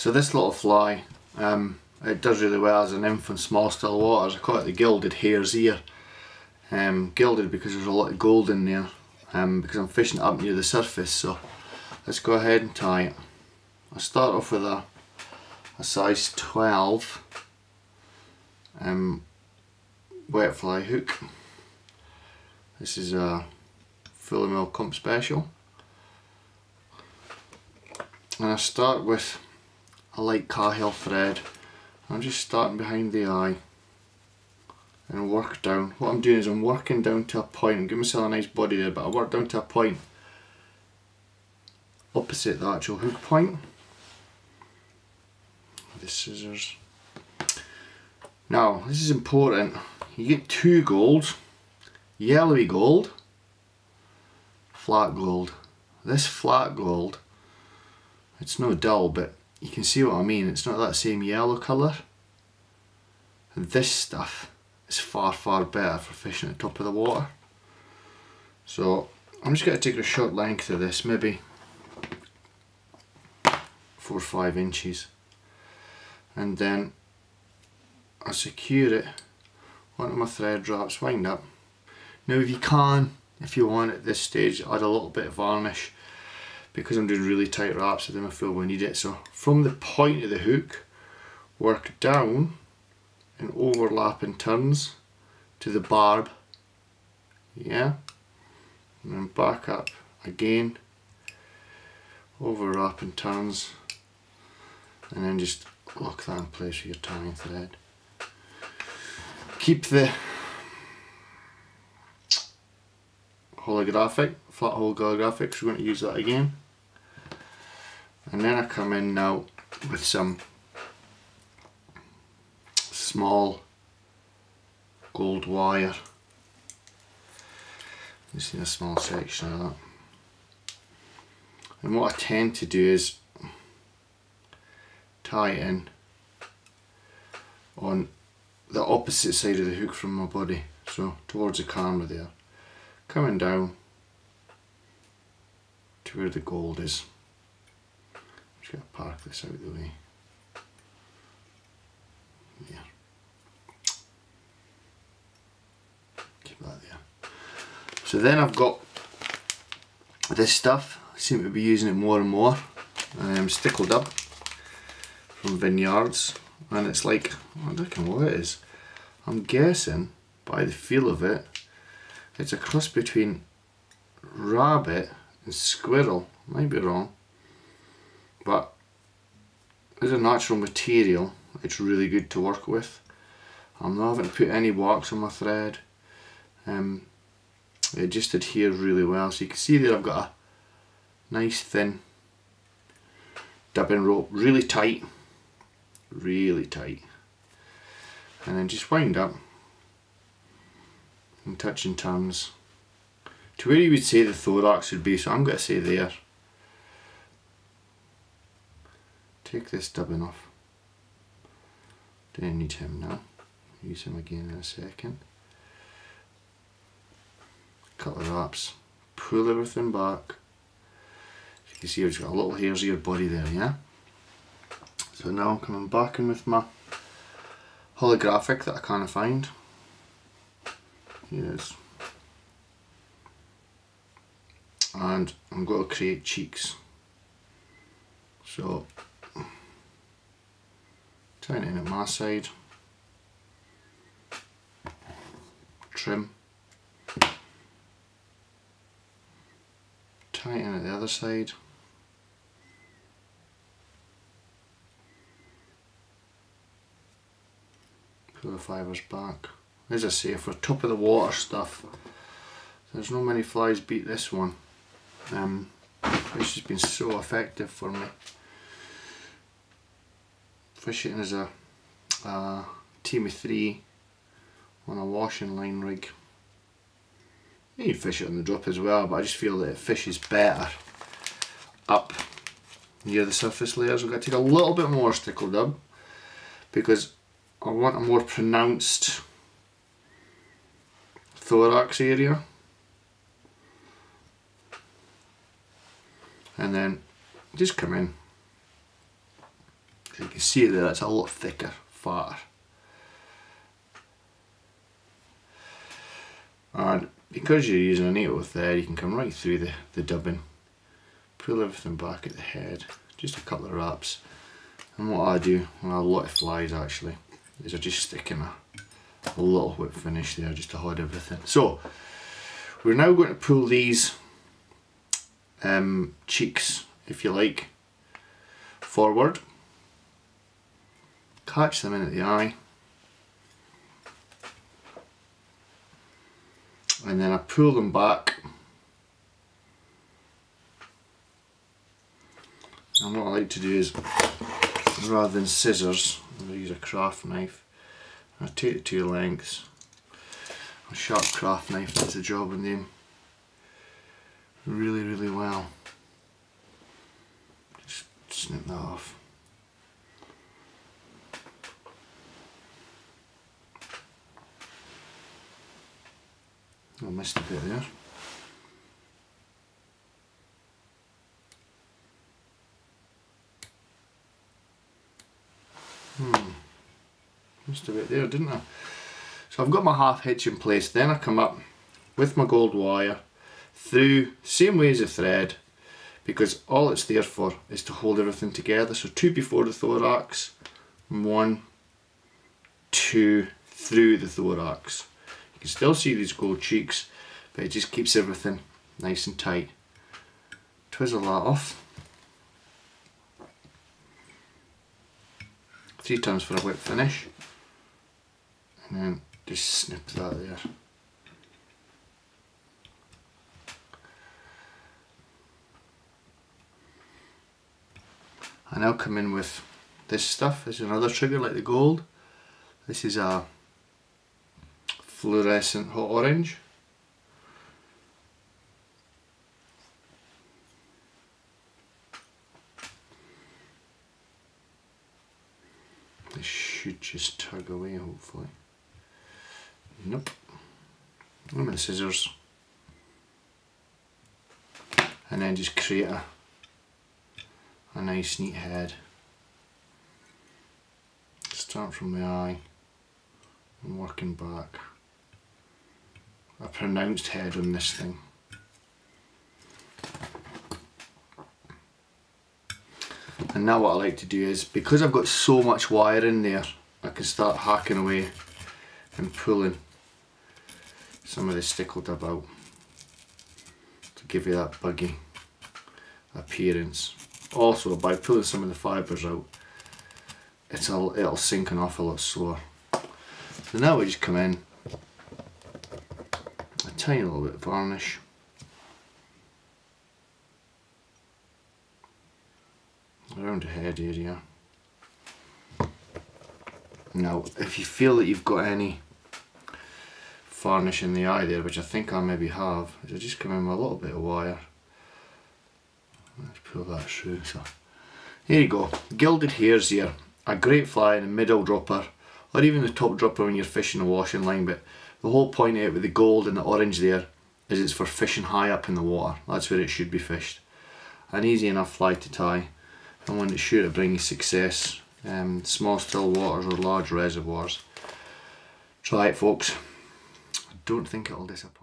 So this little fly, um, it does really well as an nymph in small still waters. I call it the gilded hare's ear. Um, gilded because there's a lot of gold in there um, because I'm fishing up near the surface so let's go ahead and tie it. I'll start off with a, a size 12 um, wet fly hook. This is a Fulling Mill Comp Special and I start with a light Cahill thread. I'm just starting behind the eye and work down. What I'm doing is I'm working down to a point, giving myself a nice body there, but I work down to a point opposite the actual hook point. The scissors. Now, this is important. You get two golds, yellowy gold, flat gold. This flat gold it's no dull, but you can see what I mean. It's not that same yellow colour. And this stuff is far, far better for fishing at the top of the water. So I'm just going to take a short length of this, maybe four or five inches. And then I secure it onto my thread wraps, wind up. Now if you can, if you want at this stage, add a little bit of varnish because I'm doing really tight wraps I don't feel we need it. So from the point of the hook work down and overlap in turns to the barb. Yeah. And then back up again. Overlap in turns. And then just lock that in place with your tying thread. Keep the holographic, flat holographic, so we're going to use that again. And then I come in now with some small gold wire. You see a small section of that. And what I tend to do is tie it in on the opposite side of the hook from my body so towards the camera there coming down to where the gold is just going to park this out of the way. There. Keep that there. So then I've got this stuff. I seem to be using it more and more. Um, Stickle Dub from Veniards. And it's like, I don't know what it is. I'm guessing, by the feel of it, it's a cross between rabbit and squirrel. Might be wrong. But as a natural material it's really good to work with. I'm not having to put any wax on my thread. Um, it just adheres really well. So you can see there I've got a nice thin dubbing rope really tight really tight. And then just wind up and touching turns to where you would say the thorax would be so I'm going to say there take this dubbing off. Don't need him now. Use him again in a second. Cut the wraps. Pull everything back. you can see I've got a little hare's ear body there, yeah? So now I'm coming back in with my holographic that I can't find. It is. And I'm going to create cheeks. So Turn it in at my side. Trim. Tighten at the other side. Pull the fibres back. As I say, for top of the water stuff, there's no many flies beat this one. Um, this has been so effective for me fishing as a, a team of three on a washing line rig. You can fish it on the drop as well, but I just feel that it fishes better up near the surface layers. We're going to take a little bit more stickle dub because I want a more pronounced thorax area. And then just come in You can see there it's a lot thicker, fatter. And because you're using a needle there, you can come right through the, the dubbing, pull everything back at the head, just a couple of wraps. And what I do, well, a lot of flies actually, is I just stick in a, a little whip finish there just to hide everything. So, we're now going to pull these um, cheeks, if you like, forward, catch them in at the eye, and then I pull them back. And what I like to do is rather than scissors I use a craft knife I take the two lengths. A sharp craft knife does the job on them. Really really well. Just snip that off. I missed a bit there. Hmm, missed a bit there, didn't I? So I've got my half hitch in place, then I come up with my gold wire through same way as a thread because all it's there for is to hold everything together. So two before the thorax, one, two through the thorax. You can still see these gold cheeks, but it just keeps everything nice and tight. Twizzle that off. Three times for a whip finish. And then just snip that there. I now come in with this stuff. This is another trigger like the gold. This is a fluorescent hot orange. This should just tug away hopefully. Nope. I'm the scissors. And then just create a, a nice neat head. Start from the eye and working back a pronounced head on this thing. And now what I like to do is, because I've got so much wire in there, I can start hacking away and pulling some of the stickle dub out to give you that buggy appearance. Also, by pulling some of the fibres out, it'll, it'll sink off a lot slower. So now we just come in a tiny little bit of varnish. Around the head area. Now, if you feel that you've got any varnish in the eye there, which I think I maybe have, is I just come in with a little bit of wire. Let's pull that through. So, here you go. Gilded hare's ear. A great fly in the middle dropper, or even the top dropper when you're fishing a washing line, but the whole point of it with the gold and the orange there is it's for fishing high up in the water. That's where it should be fished. An easy enough fly to tie and one that's sure to bring you success. Um, small still waters or large reservoirs. Try it folks. Don't think it'll disappoint.